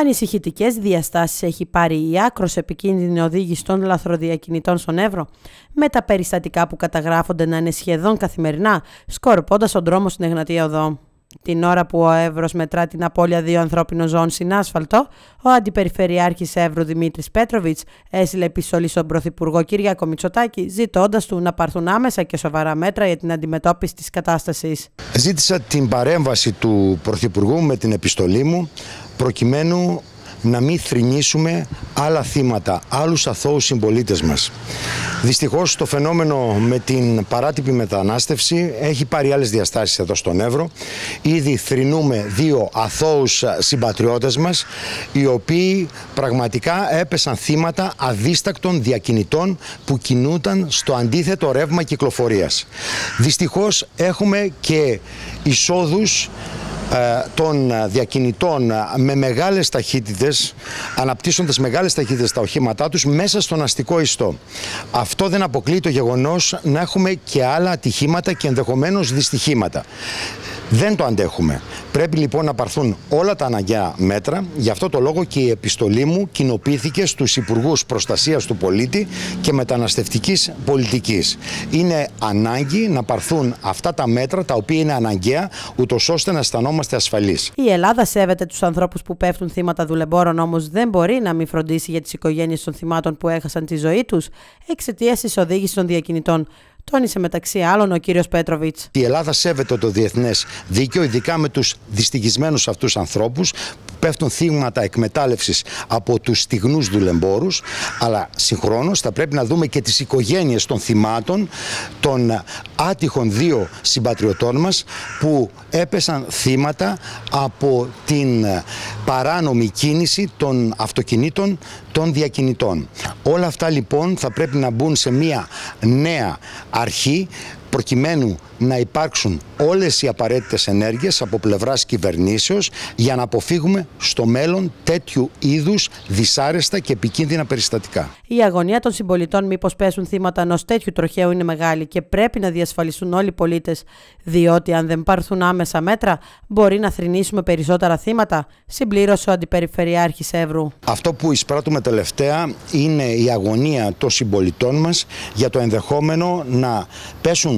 Ανησυχητικές διαστάσεις έχει πάρει η άκρος επικίνδυνη οδήγηση των λαθροδιακινητών στον Εύρο, με τα περιστατικά που καταγράφονται να είναι σχεδόν καθημερινά, σκορπώντας τον δρόμο στην Εγνατία Οδό. Την ώρα που ο Εύρος μετρά την απώλεια δύο ανθρώπινων ζώων στην άσφαλτο, ο Αντιπεριφερειάρχης Εύρου Δημήτρης Πέτροβιτς έστειλε επιστολή στον Πρωθυπουργό Κυριάκο Μητσοτάκη, ζητώντας του να πάρθουν άμεσα και σοβαρά μέτρα για την αντιμετώπιση της κατάστασης. Ζήτησα την παρέμβαση του Πρωθυπουργού με την επιστολή μου, προκειμένου να μην θρηνήσουμε άλλα θύματα, άλλους αθώους συμπολίτες μας. Δυστυχώς το φαινόμενο με την παράτυπη μετανάστευση έχει πάρει άλλες διαστάσεις εδώ στον Εύρο. Ήδη θρηνούμε δύο αθώους συμπατριώτες μας, οι οποίοι πραγματικά έπεσαν θύματα αδίστακτων διακινητών που κινούνταν στο αντίθετο ρεύμα κυκλοφορίας. Δυστυχώς έχουμε και εισόδους ε, των διακινητών με μεγάλες ταχύτητες, αναπτύσσοντας μεγάλες ταχύτητες τα οχήματά τους μέσα στον αστικό ιστό. Αυτό δεν αποκλείει το γεγονός να έχουμε και άλλα ατυχήματα και ενδεχομένως δυστυχήματα. Δεν το αντέχουμε. Πρέπει λοιπόν να πάρθουν όλα τα αναγκαία μέτρα. Γι' αυτό το λόγο και η επιστολή μου κοινοποιήθηκε στους Υπουργούς Προστασίας του Πολίτη και Μεταναστευτικής Πολιτικής. Είναι ανάγκη να πάρθουν αυτά τα μέτρα τα οποία είναι αναγκαία ούτως ώστε να αισθανόμαστε ασφαλείς. Η Ελλάδα σέβεται τους ανθρώπους που πέφτουν θύματα δουλεμπόρων όμως δεν μπορεί να μην φροντίσει για τις οικογένειες των θυμάτων που έχασαν τη ζωή τους εξαιτίας της οδήγησης των διακινητών τόνισε μεταξύ άλλων ο κύριος Πέτροβιτς. Η Ελλάδα σέβεται το διεθνές δίκαιο, ειδικά με τους δυστυχισμένους αυτούς ανθρώπους που πέφτουν θύματα εκμετάλλευσης από τους στιγνούς δουλεμπόρους. Αλλά συγχρόνως θα πρέπει να δούμε και τις οικογένειες των θυμάτων των άτυχων δύο συμπατριωτών μας που έπεσαν θύματα από την παράνομη κίνηση των αυτοκινήτων των διακινητών. Όλα αυτά λοιπόν θα πρέπει να μπουν σε μια νέα αρχή προκειμένου να υπάρξουν όλες οι απαραίτητες ενέργειες από πλευράς κυβερνήσεως για να αποφύγουμε στο μέλλον τέτοιου είδους δυσάρεστα και επικίνδυνα περιστατικά. Η αγωνία των συμπολιτών μήπως πέσουν θύματα ενός τέτοιου τροχαίου είναι μεγάλη και πρέπει να διασφαλιστούν όλοι οι πολίτες, διότι αν δεν πάρθουν άμεσα μέτρα μπορεί να θρυνήσουμε περισσότερα θύματα, συμπλήρωσε ο Αντιπεριφερειάρχης Εύρου. Αυτό που εισπράττουμε τελευταία είναι η αγωνία των συμπολιτών μας για το ενδεχόμενο να πέσουν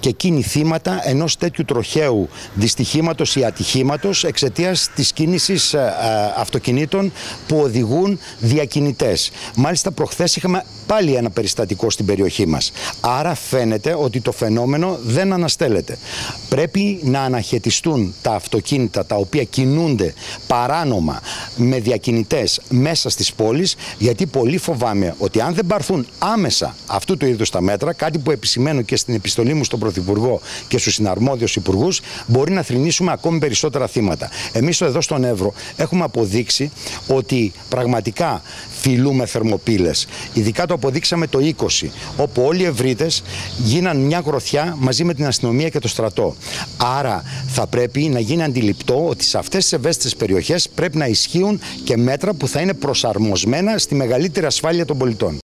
και εκείνοι θύματα ενός τέτοιου τροχαίου δυστυχήματος ή ατυχήματος εξαιτίας της κίνησης ε, ε, αυτοκινήτων που οδηγούν διακινητές. Μάλιστα προχθές είχαμε πάλι ένα περιστατικό στην περιοχή μας. Άρα φαίνεται ότι το φαινόμενο δεν αναστέλλεται. Πρέπει να αναχαιτιστούν τα αυτοκίνητα τα οποία κινούνται παράνομα με διακινητές μέσα στις πόλεις γιατί πολύ φοβάμαι ότι αν δεν πάρθουν άμεσα αυτού του είδους τα μέτρα, κάτι που επισημαίνω και στην επιστολή μου στον Πρωθυπουργό και στους συναρμόδιους υπουργούς, μπορεί να θρυνήσουμε ακόμη περισσότερα θύματα. Εμείς εδώ στον Εύρο έχουμε αποδείξει ότι πραγματικά φιλούμε θερμοπύλες. Ειδικά το αποδείξαμε το 20, όπου όλοι οι ευρύτες γίναν μια γροθιά μαζί με την αστυνομία και το στρατό. Άρα θα πρέπει να γίνει αντιληπτό ότι σε αυτές τις ευαίσθητες περιοχές πρέπει να ισχύουν και μέτρα που θα είναι προσαρμοσμένα στη μεγαλύτερη ασφάλεια των πολιτών.